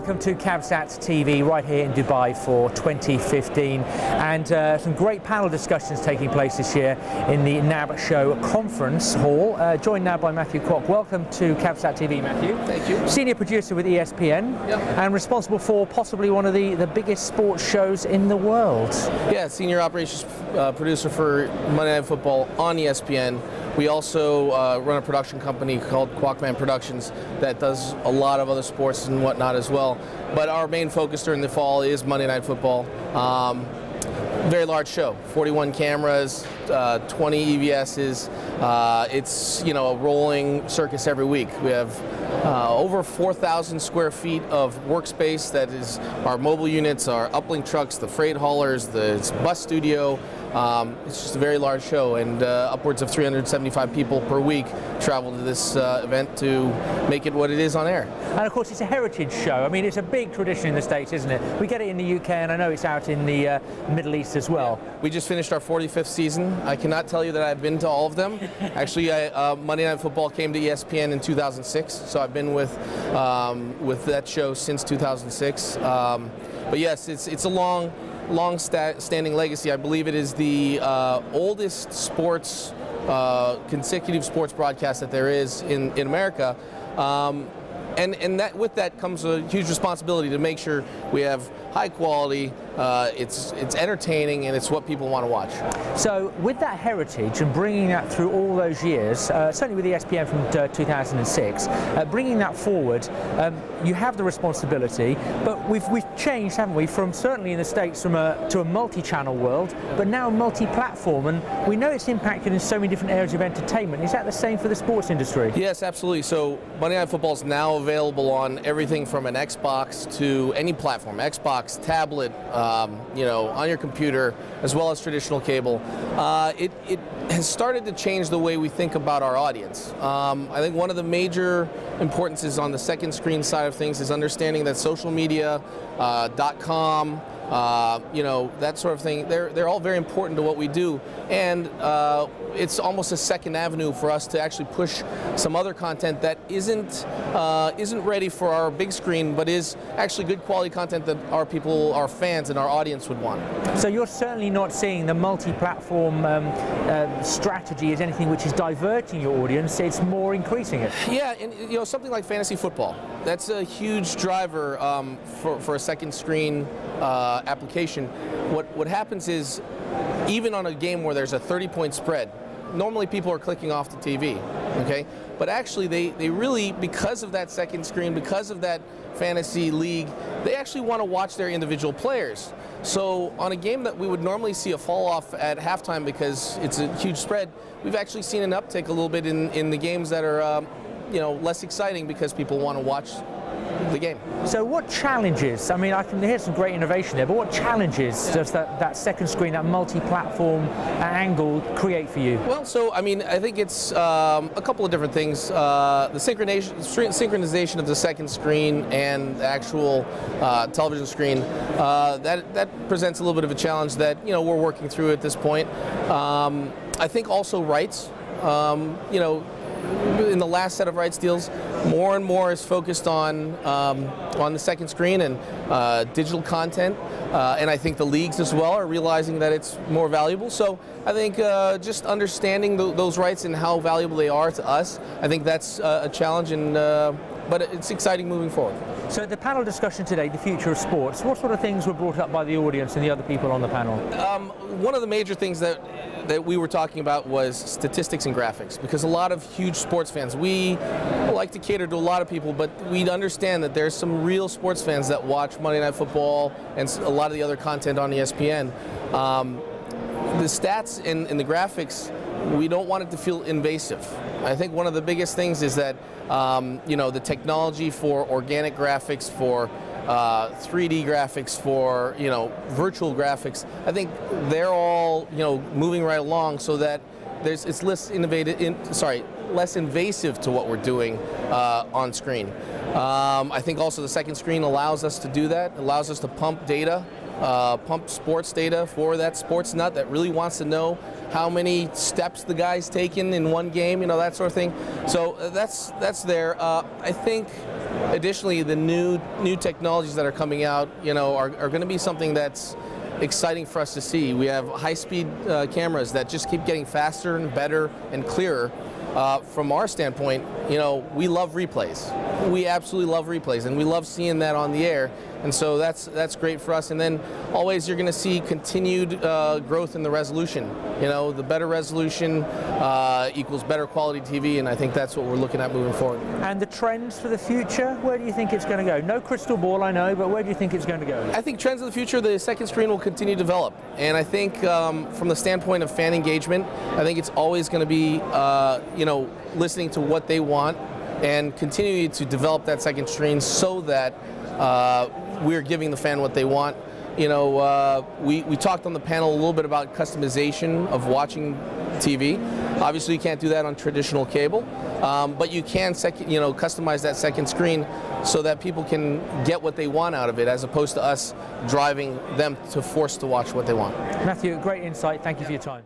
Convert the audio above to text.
welcome to CABSAT TV right here in Dubai for 2015 and uh, some great panel discussions taking place this year in the NAB Show Conference Hall. Uh, joined now by Matthew Kwok. Welcome to CABSAT TV, Matthew. Thank you. Senior producer with ESPN Yep. and responsible for possibly one of the, the biggest sports shows in the world. Yeah, senior operations uh, producer for Monday Night Football on ESPN. We also uh, run a production company called Quackman Productions that does a lot of other sports and whatnot as well. But our main focus during the fall is Monday Night Football. Um, very large show 41 cameras uh, 20 EVS's uh, it's you know a rolling circus every week we have uh, over 4000 square feet of workspace that is our mobile units our uplink trucks the freight haulers the bus studio um, it's just a very large show and uh, upwards of 375 people per week travel to this uh, event to make it what it is on air And of course, it's a heritage show. I mean, it's a big tradition in the States, isn't it? We get it in the UK, and I know it's out in the uh, Middle East as well. We just finished our 45th season. I cannot tell you that I've been to all of them. Actually, I, uh, Monday Night Football came to ESPN in 2006, so I've been with um, with that show since 2006. Um, but yes, it's it's a long, long sta- standing legacy. I believe it is the uh, oldest sports uh, consecutive sports broadcast that there is in in America. Um, and and that with that comes a huge responsibility to make sure we have high quality. Uh, it's it's entertaining and it's what people want to watch. So, with that heritage and bringing that through all those years, uh, certainly with the ESPN from uh, 2006, uh, bringing that forward, um, you have the responsibility. But we've we've changed, haven't we, from certainly in the states from a to a multi-channel world, but now multi-platform, and we know it's impacted in so many different areas of entertainment. Is that the same for the sports industry? Yes, absolutely. So Monday Night Football is now available on everything from an Xbox to any platform, Xbox, tablet, um, you know, on your computer, as well as traditional cable. Uh, it, it has started to change the way we think about our audience. Um, I think one of the major importances on the second screen side of things is understanding that social media, uh, .com, uh, you know, that sort of thing. They're, they're all very important to what we do. And uh, it's almost a second avenue for us to actually push some other content that isn't, uh, isn't ready for our big screen, but is actually good quality content that our people, our fans, and our audience would want. So you're certainly not seeing the multi-platform um, uh, strategy as anything which is diverting your audience. It's more increasing it. Yeah, and you know something like fantasy football. That's a huge driver um, for, for a second screen uh, application. What what happens is, even on a game where there's a 30 point spread, normally people are clicking off the TV. Okay, but actually they they really because of that second screen, because of that fantasy league, they actually want to watch their individual players. So on a game that we would normally see a fall off at halftime because it's a huge spread, we've actually seen an uptick a little bit in, in the games that are um, you know less exciting because people want to watch the game. So what challenges, I mean, I can hear some great innovation there, but what challenges does that, that second screen, that multi-platform angle create for you? Well, so I mean, I think it's um, a couple of different things. Uh, the synchronization, synchronization of the second screen and the actual uh, television screen uh, that that presents a little bit of a challenge that you know we're working through at this point. Um, I think also rights. Um, you know, in the last set of rights deals, more and more is focused on um, on the second screen and uh, digital content, uh, and I think the leagues as well are realizing that it's more valuable. So I think uh, just understanding tho- those rights and how valuable they are to us, I think that's uh, a challenge, and uh, but it's exciting moving forward. So the panel discussion today, the future of sports, what sort of things were brought up by the audience and the other people on the panel? Um, one of the major things that that we were talking about was statistics and graphics because a lot of huge sports fans we like to cater to a lot of people but we understand that there's some real sports fans that watch Monday Night Football and a lot of the other content on ESPN um, the stats and, and the graphics we don't want it to feel invasive. I think one of the biggest things is that um, you know the technology for organic graphics for uh, 3D graphics for you know virtual graphics. I think they're all you know moving right along so that there's it's less innovative. In, sorry, less invasive to what we're doing uh, on screen. Um, I think also the second screen allows us to do that. Allows us to pump data uh, pump sports data for that sports nut that really wants to know how many steps the guy's taken in one game, you know, that sort of thing. So uh, that's that's there. Uh, I think additionally the new new technologies that are coming out, you know, are, are going to be something that's exciting for us to see. We have high-speed uh, cameras that just keep getting faster and better and clearer. Uh, from our standpoint, you know, we love replays. We absolutely love replays, and we love seeing that on the air. And so that's that's great for us. And then always you're going to see continued uh, growth in the resolution. You know, the better resolution uh, equals better quality TV, and I think that's what we're looking at moving forward. And the trends for the future, where do you think it's going to go? No crystal ball, I know, but where do you think it's going to go? I think trends of the future, the second screen will continue to develop. And I think um, from the standpoint of fan engagement, I think it's always going to be, uh, you know, listening to what they want and continuing to develop that second screen so that we're giving the fan what they want. You know, uh, we, we talked on the panel a little bit about customization of watching TV. Obviously, you can't do that on traditional cable, um, but you can, you know, customize that second screen so that people can get what they want out of it, as opposed to us driving them to force to watch what they want. Matthew, great insight. Thank you for your time.